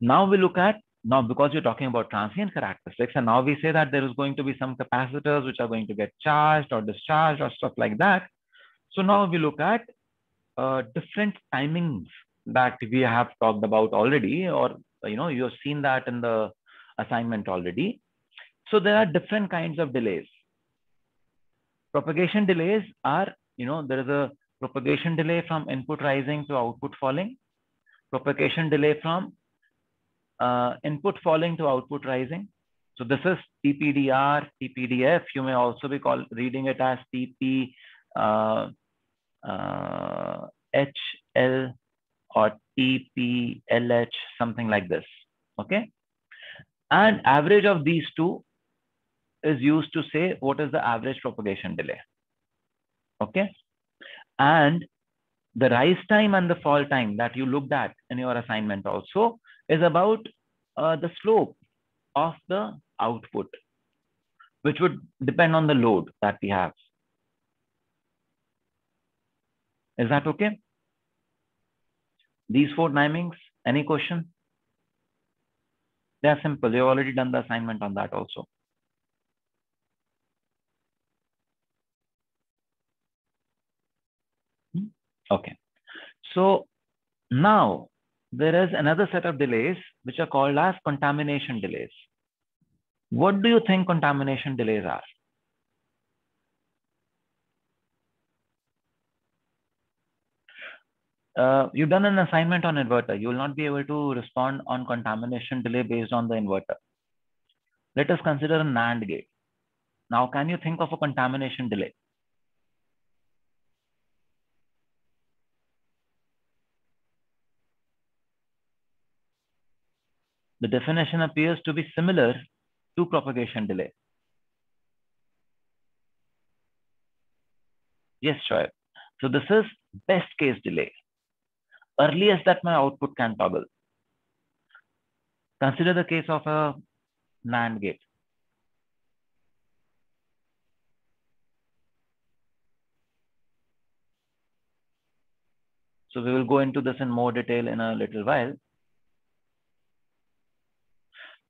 Now we look at now because we're talking about transient characteristics, and now we say that there is going to be some capacitors which are going to get charged or discharged or stuff like that. So now we look at uh, different timings that we have talked about already, or you know, you have seen that in the assignment already. So there are different kinds of delays. Propagation delays are, you know, there is a propagation delay from input rising to output falling, propagation delay from uh, input falling to output rising. So this is TPDR, TPDF. You may also be called reading it as TP uh, uh, HL or TPLH, something like this. Okay. And average of these two is used to say what is the average propagation delay. Okay. And the rise time and the fall time that you looked at in your assignment also is about uh, the slope of the output, which would depend on the load that we have. Is that okay? These four timings, any question? They are simple. You've already done the assignment on that also. Hmm? Okay. So now there is another set of delays which are called as contamination delays. What do you think contamination delays are? Uh, you've done an assignment on inverter. You will not be able to respond on contamination delay based on the inverter. Let us consider a NAND gate. Now, can you think of a contamination delay? The definition appears to be similar to propagation delay. Yes, Shoaib. So this is best case delay. Earliest that my output can toggle. Consider the case of a NAND gate. So we will go into this in more detail in a little while.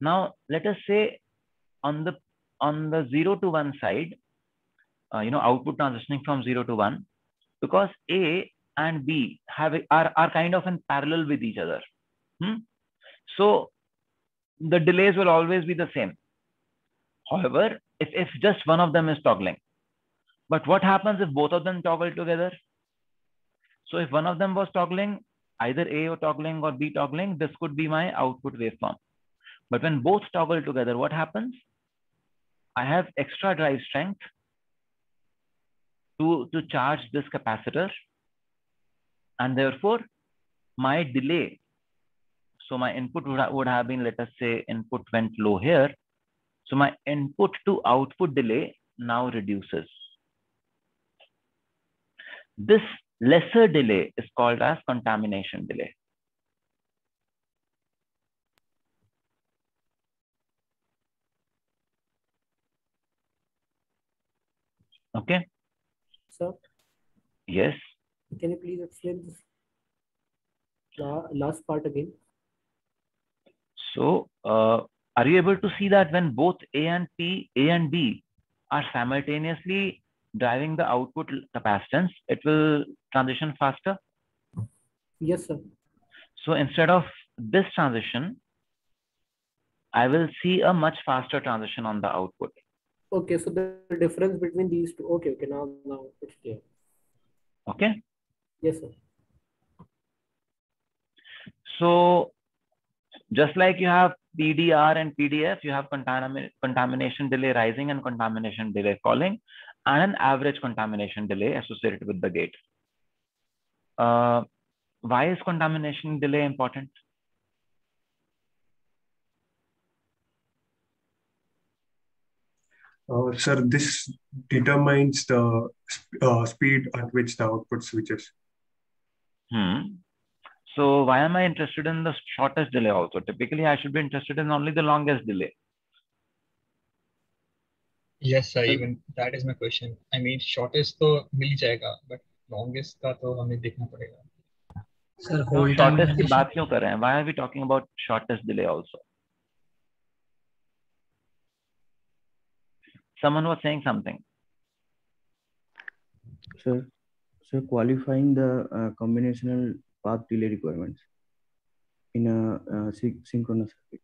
Now, let us say on the on the 0 to 1 side, uh, you know, output transitioning from 0 to 1, because A and B have are, are kind of in parallel with each other. Hmm? So the delays will always be the same. However, if, if just one of them is toggling, but what happens if both of them toggle together? So if one of them was toggling, either A or toggling or B toggling, this could be my output waveform. But when both toggle together, what happens? I have extra drive strength to, to charge this capacitor. And therefore, my delay, so my input would, would have been, let us say, input went low here. So my input to output delay now reduces. This lesser delay is called as contamination delay. Okay. Sir? Yes. Can you please explain this last part again? So, uh, are you able to see that when both A and P, A and B are simultaneously driving the output capacitance, it will transition faster? Yes, sir. So instead of this transition, I will see a much faster transition on the output. Okay, so the difference between these two. Okay, okay, now now it's clear. Okay. Yes, sir. So just like you have PDR and PDF, you have contamin contamination delay rising and contamination delay falling, and an average contamination delay associated with the gate. Uh, why is contamination delay important? Uh, sir, this determines the uh, speed at which the output switches. Hmm. So why am I interested in the shortest delay also? Typically, I should be interested in only the longest delay. Yes, sir. Even that is my question. I mean, shortest तो मिल जाएगा, but longest का तो हमें देखना पड़ेगा. Sir, No, whole time shortest की relation. बात क्यों कर रहे हैं? Why are we talking about shortest delay also? Someone was saying something. Sir, sir, qualifying the uh, combinational path delay requirements in a uh, syn- synchronous circuit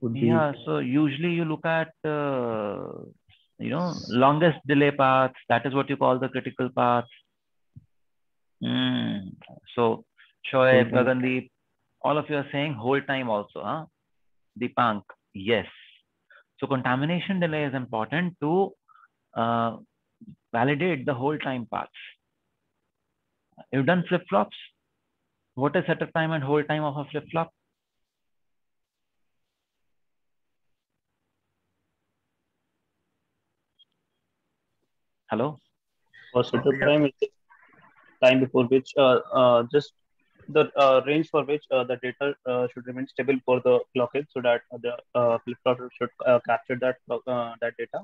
would be Yeah, so usually you look at, uh, you know, longest delay paths. That is what you call the critical paths. Mm. So, Shoaib. Gagandeep, all of you are saying hold time also, huh? Deepank, yes. So contamination delay is important to uh, validate the hold time paths. You've done flip-flops? What is setup time and hold time of a flip-flop? Hello? For setup time time before which uh, uh, just the uh, range for which uh, the data uh, should remain stable for the clock edge so that the uh, flip-flop should uh, capture that that data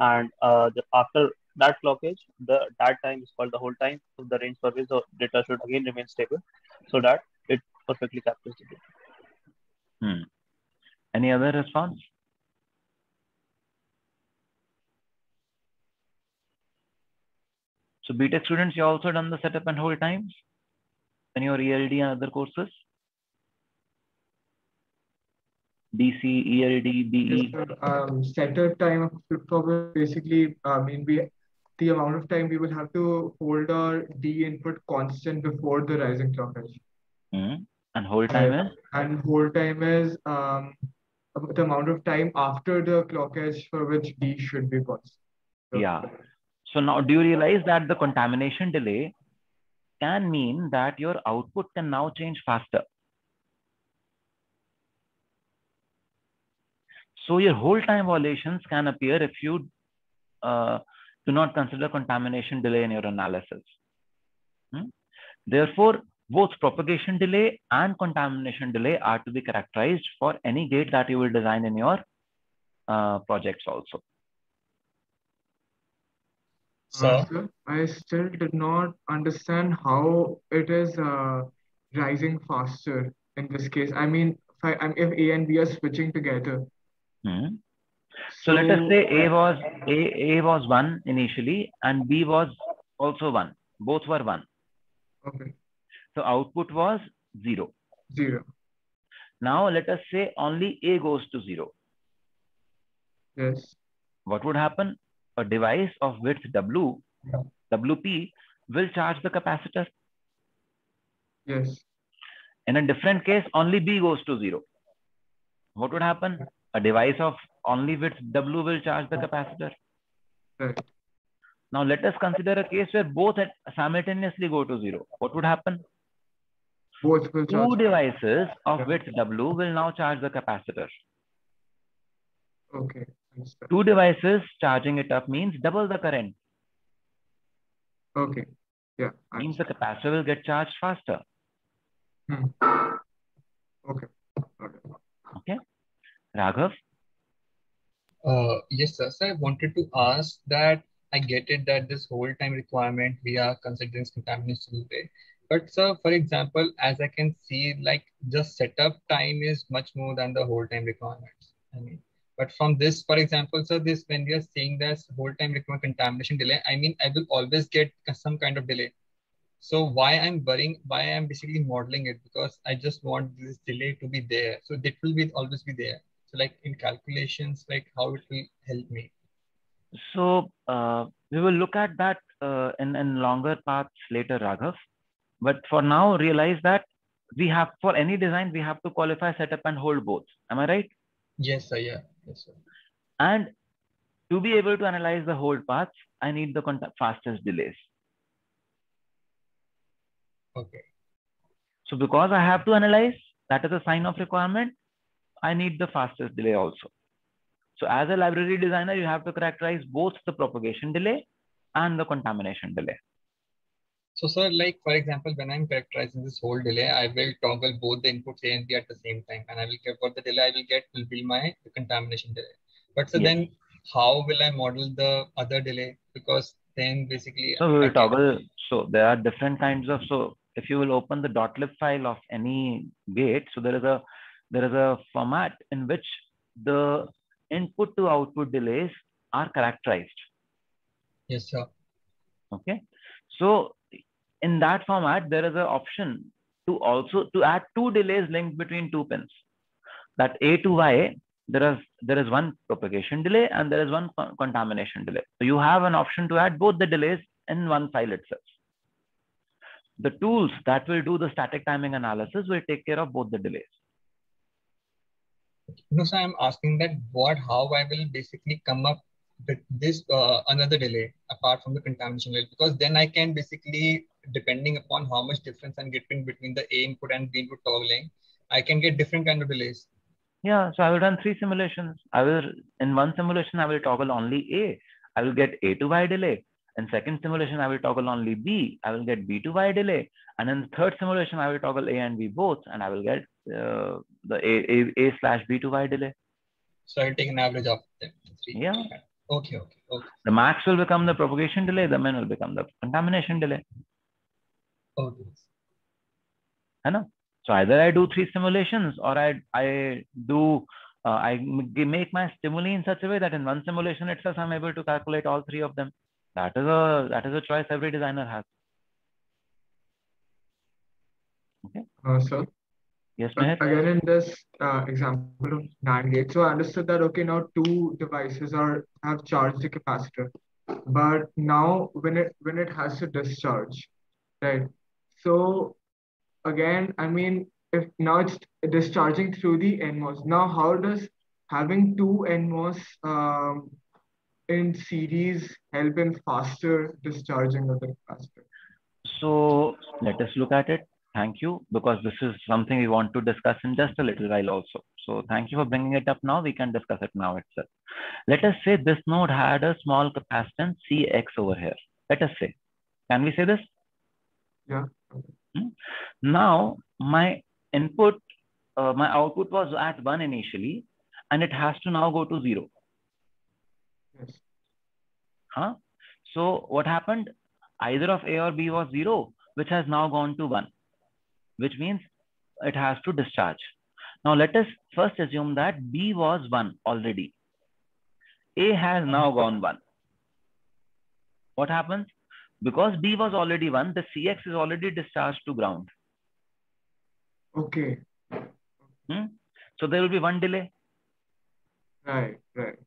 and the, after that clock edge the that time is called the hold time so the range for which the data should again remain stable so that it perfectly captures the data. Hmm. Any other response? So BTech students, you also done the setup and hold times in your ELD and other courses? DC, ELD, BE. sir. Um, time of basically, I mean, we, the amount of time we will have to hold our D input constant before the rising clock edge. Hmm. And hold time is? And hold time is um, the amount of time after the clock edge for which D should be constant. So- Yeah. So now do you realize that the contamination delay can mean that your output can now change faster? So your hold time violations can appear if you uh, do not consider contamination delay in your analysis. Hmm? Therefore, both propagation delay and contamination delay are to be characterized for any gate that you will design in your uh, projects also. Sir, I still did not understand how it is uh, rising faster in this case. I mean, if, I, if A and B are switching together. Hmm. So let us say A was A, A was one initially and B was also one. Both were one. Okay, So output was zero. zero. Now let us say only A goes to zero. Yes. What would happen? A device of width W, WP, will charge the capacitor. Yes. In a different case, only B goes to zero. What would happen? A device of only width W will charge the capacitor. Right. Now let us consider a case where both simultaneously go to zero. What would happen? Both will Two charge. devices of width W will now charge the capacitor. Okay. Understand. Two devices charging it up means double the current. Okay. Yeah. Means the capacitor will get charged faster. Hmm. Okay. Okay. Okay. Raghav? uh, yes, sir. So I wanted to ask that I get it that this hold time requirement we are considering contamination delay. But sir, for example, as I can see, like just setup time is much more than the hold time requirements. I mean, but from this, for example, sir, this when we are saying this hold time requirement contamination delay, I mean, I will always get some kind of delay. So why I'm worrying, why I'm basically modeling it because I just want this delay to be there. So it will be always be there. So like in calculations, like how it will help me. So uh, we will look at that uh, in, in longer paths later, Raghav. But for now, realize that we have, for any design, we have to qualify setup and hold both. Am I right? Yes, sir. Yeah. Yes, sir. And to be able to analyze the hold path, I need the fastest delays. Okay. So because I have to analyze, that is a sign of requirement, I need the fastest delay also. So as a library designer, you have to characterize both the propagation delay and the contamination delay. So, sir, like for example, when I'm characterizing this whole delay, I will toggle both the inputs A and B at the same time, and I will get what the delay I will get will be my contamination delay. But so then, how will I model the other delay? Because then basically, So we will toggle. So there are different kinds of, so if you will open the .lib file of any gate, so there is a there is a format in which the input to output delays are characterized. Yes, sir. Okay. So in that format, there is an option to also to add two delays linked between two pins. That A to Y, there is there is one propagation delay and there is one contamination delay. So you have an option to add both the delays in one file itself. The tools that will do the static timing analysis will take care of both the delays. No, so I'm asking that what, how I will basically come up this uh, another delay apart from the contamination delay, because then I can basically, depending upon how much difference I'm getting between the A input and B input toggling, I can get different kind of delays. Yeah, so I will run three simulations. I will, in one simulation, I will toggle only A. I will get A to Y delay. In second simulation, I will toggle only B. I will get B to Y delay. And in the third simulation, I will toggle A and B both, and I will get uh, the A, A, A slash B to Y delay. So I'll take an average of them. Three. Yeah. Okay, okay, okay. The max will become the propagation delay, the min will become the contamination delay. Okay. I know. So either I do three simulations or I, I do, uh, I make my stimuli in such a way that in one simulation itself, I'm able to calculate all three of them. That is a, that is a choice every designer has. Okay. Uh, sir, Yes, Meher? again in this uh, example of NAND gate, so I understood that okay, now two devices are have charged the capacitor, but now when it when it has to discharge, right? So again, I mean, if now it's discharging through the NMOS, now how does having two NMOS um, in series help in faster discharging of the capacitor? So let us look at it. Thank you, because this is something we want to discuss in just a little while also. So thank you for bringing it up now. We can discuss it now itself. Let us say this node had a small capacitance Cx over here. Let us say. Can we say this? Yeah. Hmm? Now, my input, uh, my output was at 1 initially, and it has to now go to 0. Yes. Huh? So what happened? Either of A or B was 0, which has now gone to 1 which means it has to discharge. Now let us first assume that B was 1 already. A has now gone 1. What happens? Because B was already 1, the CX is already discharged to ground. Okay. Hmm? So there will be one delay. Right. Right.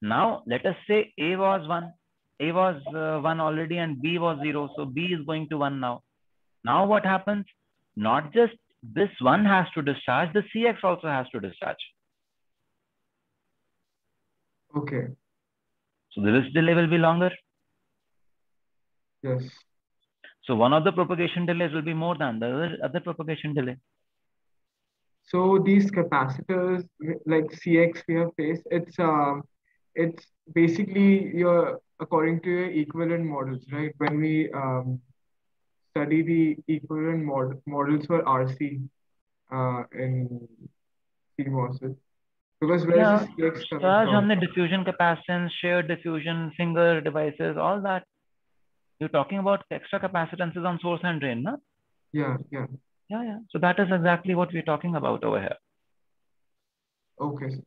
Now let us say A was 1. A was uh, 1 already and B was 0. So B is going to 1 now. Now what happens? Not just this one has to discharge, the CX also has to discharge. Okay. So this delay will be longer. Yes. So one of the propagation delays will be more than the other, other propagation delay. So these capacitors like CX we have faced, it's um it's basically your according to your equivalent models, right? When we um study the equivalent mod- models for RC uh, in CMOS. Because yeah, is this diffusion capacitance, shared diffusion, finger devices, all that. You're talking about extra capacitances on source and drain, no? Yeah, yeah. Yeah, yeah. So that is exactly what we're talking about over here. Okay.